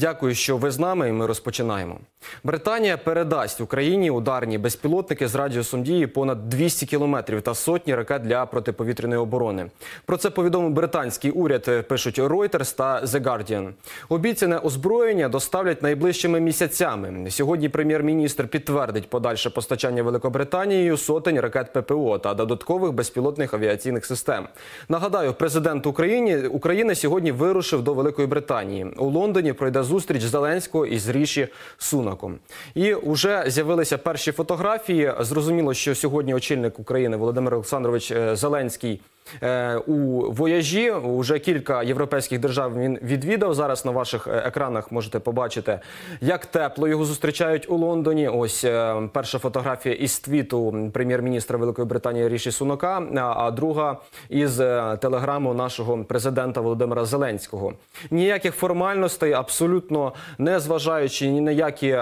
Дякую, що ви з нами. і Ми розпочинаємо. Британія передасть Україні ударні безпілотники з радіусом дії понад 200 кілометрів та сотні ракет для протиповітряної оборони. Про це повідомив британський уряд. Пишуть Reuters та The Guardian. Обіцяне озброєння доставлять найближчими місяцями. Сьогодні прем'єр-міністр підтвердить подальше постачання Великобританією сотень ракет ППО та додаткових безпілотних авіаційних систем. Нагадаю, президент України України сьогодні вирушив до Великої Британії. У Лондоні пройде зустріч Зеленського із Ріші Сунаком. І вже з'явилися перші фотографії. Зрозуміло, що сьогодні очільник України Володимир Олександрович е, Зеленський. Е, У вояжі уже кілька європейських держав він відвідав. Зараз на ваших е, екранах можете побачити, як тепло його зустрічають у Лондоні. Ось е, перша фотографія із твіту прем'єр-міністра Великої Британії Ріші Сунака, а- друга із телеграму нашого президента Володимира Зеленського. Ніяких формальностей, абсолютно не зважаючи ні на які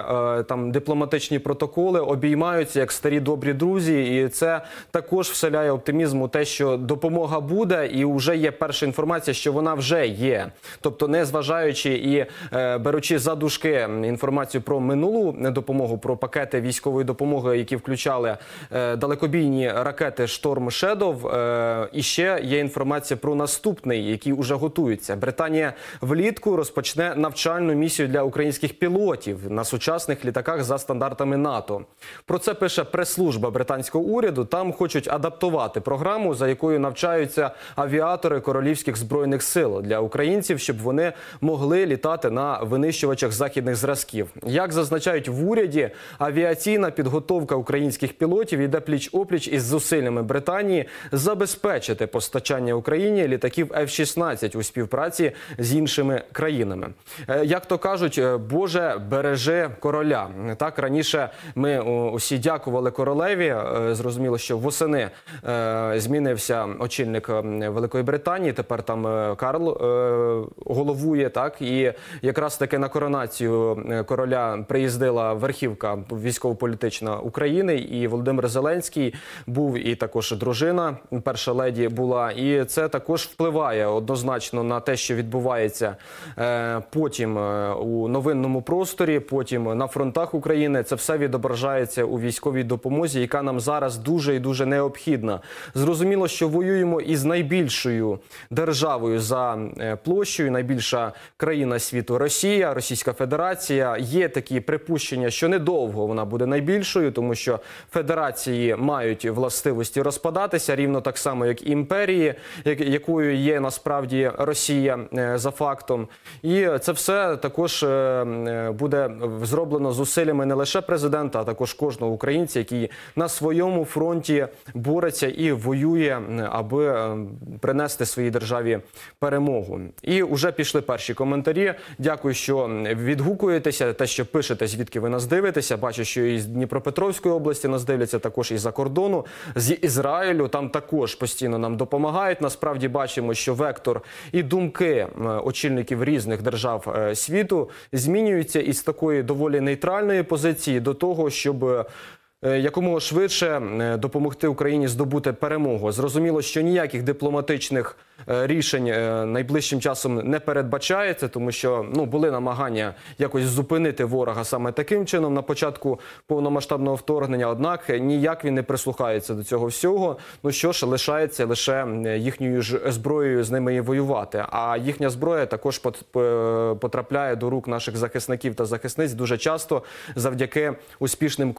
там дипломатичні протоколи, обіймаються як старі добрі друзі, і це також вселяє оптимізм у те, що допомога буде, і вже є перша інформація, що вона вже є. Тобто, не зважаючи і е, беручи за дужки інформацію про минулу допомогу, про пакети військової допомоги, які включали е, далекобійні ракети Шторм Шедов. Е, і ще є інформація про наступний, який вже готується. Британія влітку розпочне навчальну місію для українських пілотів на сучасних літаках за стандартами НАТО. Про це пише прес-служба британського уряду. Там хочуть адаптувати програму, за якою навчаються авіатори королівських збройних сил для українців, щоб вони могли літати на винищувачах західних зразків. Як зазначають в уряді, авіаційна підготовка українських пілотів йде пліч опліч із зусиллями Британії забезпечити постачання Україні літаків F-16 у співпраці з іншими країнами. Е, Як то кажуть, е, Боже береже короля. Так раніше ми усі дякували королеві. Е, Зрозуміло, що восени е, змінився очільник е, Великої Британії. Тепер там е, Карл е, головує. Так і якраз таки на коронацію е, короля приїздила верхівка військово-політична України, і Володимир Зеленський був і також дружина, перша леді була. І це також впливає однозначно на те, що відбувається потім у новинному просторі, потім на фронтах України. Це все відображається у військовій допомозі, яка нам зараз дуже і дуже необхідна. Зрозуміло, що воюємо із найбільшою державою за е, площею, найбільша країна світу Росія, Російська Федерація. Є такі припущення, що недовго вона буде найбільшою, тому що федерації мають властивості розпадатися рівно так само, як імперії, якою є насправді Росія е, за фактом. І це все також е, буде зроблено зусиллями не лише президента, а також кожного українця, який на своєму фронті бореться і воює, е, аби е, принести своїй державі перемогу. І вже пішли перші коментарі. Дякую, що відгукуєтеся, те, що пишете, звідки ви нас дивитеся. Бачу, що із Дніпропетровської області нас дивляться, також і за кордону, з Ізраїлю. Там також постійно нам допомагають. Насправді бачимо, що вектор і думки е, очільників різних держав е, світу змінюються із такої доволі нейтральної позиції до того, щоб. Е, Якомога швидше е, допомогти Україні здобути перемогу. Зрозуміло, що ніяких дипломатичних е, рішень найближчим часом не передбачається, тому що ну були намагання якось зупинити ворога саме таким чином на початку повномасштабного вторгнення. Однак ніяк він не прислухається до цього всього. Ну що ж, лишається лише їхньою ж зброєю з ними і воювати. А їхня зброя також потрапляє до рук наших захисників та захисниць дуже часто завдяки успішним